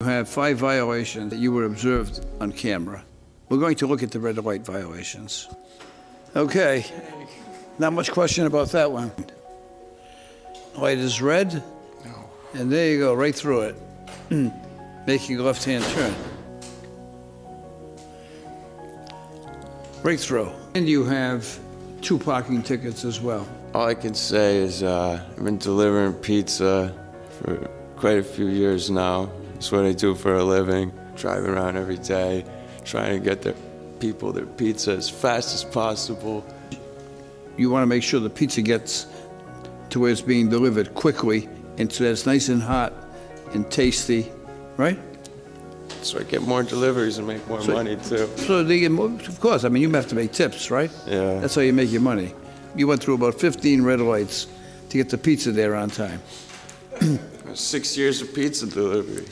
You have five violations that you were observed on camera. We're going to look at the red light violations. Okay, not much question about that one. Light is red? And there you go, right through it. Making a left-hand turn. Right through. And you have two parking tickets as well. All I can say is uh, I've been delivering pizza for quite a few years now. It's what I do for a living. Drive around every day, trying to get the people their pizza as fast as possible. You want to make sure the pizza gets to where it's being delivered quickly and so that it's nice and hot and tasty, right? So I get more deliveries and make more money too. So they get more, of course, I mean, you have to make tips, right? Yeah. That's how you make your money. You went through about 15 red lights to get the pizza there on time. Six years of pizza delivery.